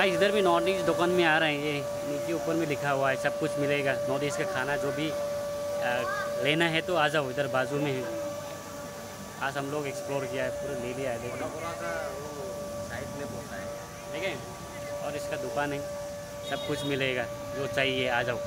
Guys इधर भी north east दुकान में आ रहे हैं ये। नीचे ऊपर में लिखा हुआ है सब कुछ मिलेगा। नॉर्थ ईस्ट का खाना जो भी आ, लेना है तो आ जाओ इधर बाजू में है। आज हम लोग एक्सप्लोर किया है पूरा ले लिया है देखो। ठीक है? और इसका दुकान है सब कुछ मिलेगा जो चाहिए आ जाओ।